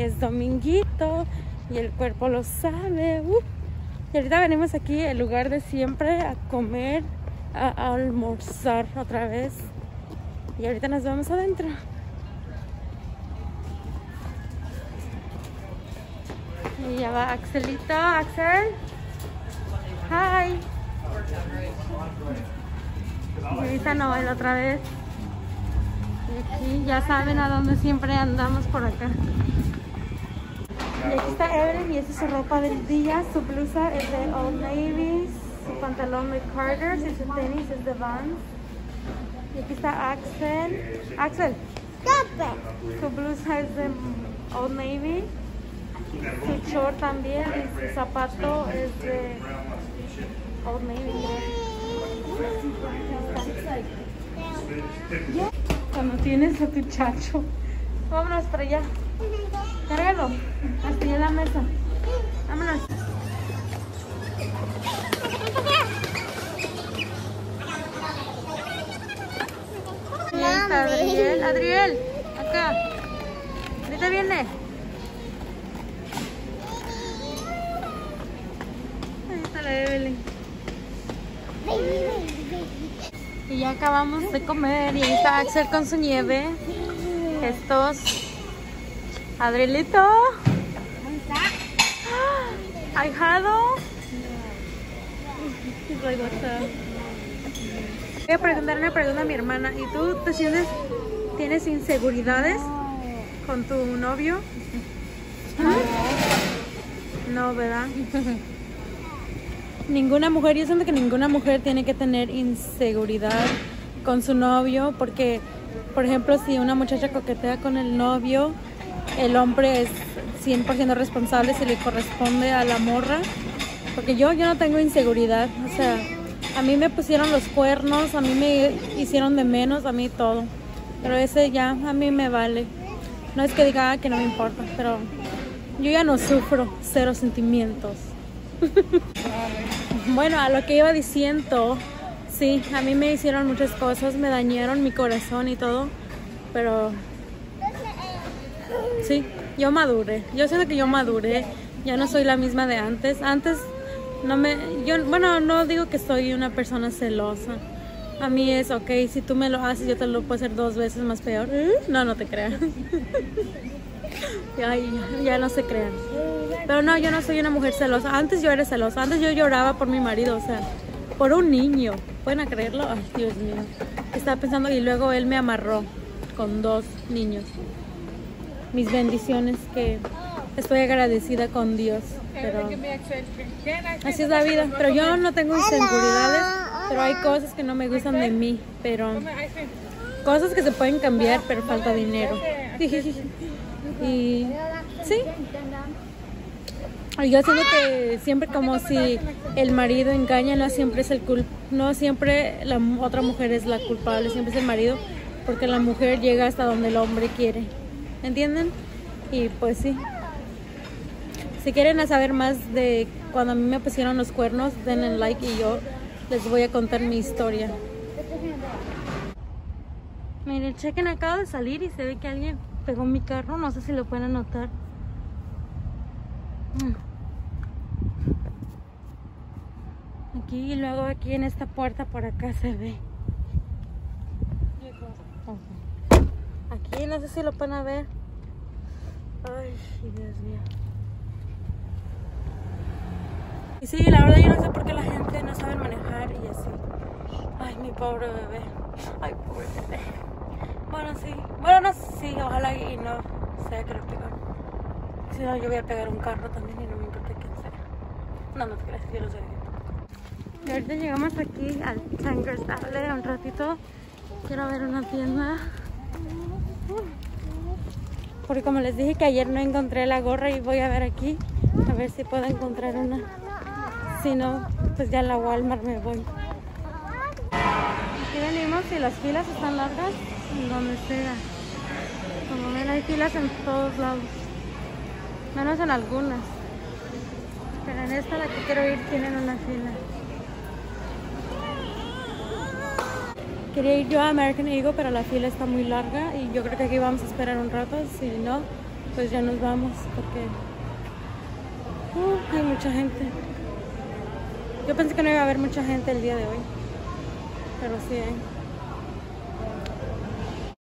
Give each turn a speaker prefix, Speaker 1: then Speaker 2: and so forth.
Speaker 1: es dominguito y el cuerpo lo sabe. Uh. Y ahorita venimos aquí, el lugar de siempre, a comer, a almorzar otra vez. Y ahorita nos vamos adentro. Y ya va Axelito. Axel. Hi. Y ahorita otra vez. Y aquí ya saben a dónde siempre andamos por acá. Y aquí está Evelyn y esa es su ropa del día. Su blusa es de Old Navy, su pantalón de Carter's y su tenis es de Vans. Y aquí está Axel. Axel. Su blusa es de Old Navy. Su short también y su zapato es de Old Navy. Cuando tienes a tu chacho. Vámonos para allá. Cárgalo. Hasta allá la mesa. Vámonos. Adriel. Adriel, acá. Ahorita viene. Ahí está la Evelyn. Y ya acabamos de comer y ahí está Axel con su nieve. Estos. Adrielito. Ahijado. Voy a preguntar una pregunta a mi hermana. ¿Y tú te sientes, tienes inseguridades con tu novio? No, ¿verdad? Ninguna mujer, yo siento que ninguna mujer tiene que tener inseguridad con su novio porque, por ejemplo, si una muchacha coquetea con el novio, el hombre es 100% responsable si le corresponde a la morra. Porque yo, yo no tengo inseguridad, o sea, a mí me pusieron los cuernos, a mí me hicieron de menos, a mí todo. Pero ese ya, a mí me vale. No es que diga "Ah, que no me importa, pero yo ya no sufro, cero sentimientos. Bueno, a lo que iba diciendo, sí, a mí me hicieron muchas cosas, me dañaron mi corazón y todo, pero sí, yo maduré. Yo siento que yo maduré, ya no soy la misma de antes. Antes no me, yo, bueno, no digo que soy una persona celosa. A mí es, ok, si tú me lo haces, yo te lo puedo hacer dos veces más peor. No, no te creas. Ya, ya no se crean. Pero no, yo no soy una mujer celosa. Antes yo era celosa. Antes yo lloraba por mi marido, o sea, por un niño. ¿Pueden creerlo? Ay, Dios mío. Estaba pensando y luego él me amarró con dos niños. Mis bendiciones que estoy agradecida con Dios. Pero así es la vida. Pero yo no tengo inseguridades, pero hay cosas que no me gustan de mí. Pero cosas que se pueden cambiar, pero falta dinero. Y sí. Yo siento que siempre como si el marido engaña, no siempre es el cul no siempre la otra mujer es la culpable, siempre es el marido, porque la mujer llega hasta donde el hombre quiere. ¿Entienden? Y pues sí. Si quieren saber más de cuando a mí me pusieron los cuernos, denle like y yo les voy a contar mi historia. Miren, chequen, acabo de salir y se ve que alguien pegó mi carro, no sé si lo pueden notar. Mm. Y luego aquí en esta puerta por acá se ve. Aquí no sé si lo pueden ver. Ay, Dios mío. Y sí, la verdad yo no sé por qué la gente no sabe manejar y así. Ay, mi pobre bebé. Ay, pobre bebé. Bueno, sí. Bueno, no si ojalá y no sea que lo pegaron. Si no, yo voy a pegar un carro también y no me importa quién sea. No, no te creas, yo lo sé. Ahorita llegamos aquí al Tanger Alley un ratito. Quiero ver una tienda. Porque como les dije que ayer no encontré la gorra y voy a ver aquí. A ver si puedo encontrar una. Si no, pues ya a la Walmart me voy. Aquí venimos y las filas están largas donde sea. Como ven, hay filas en todos lados. Menos en algunas. Pero en esta, la que quiero ir, tienen una fila. Quería ir yo a American Eagle, pero la fila está muy larga y yo creo que aquí vamos a esperar un rato. Si no, pues ya nos vamos porque uh, hay mucha gente. Yo pensé que no iba a haber mucha gente el día de hoy, pero sí hay.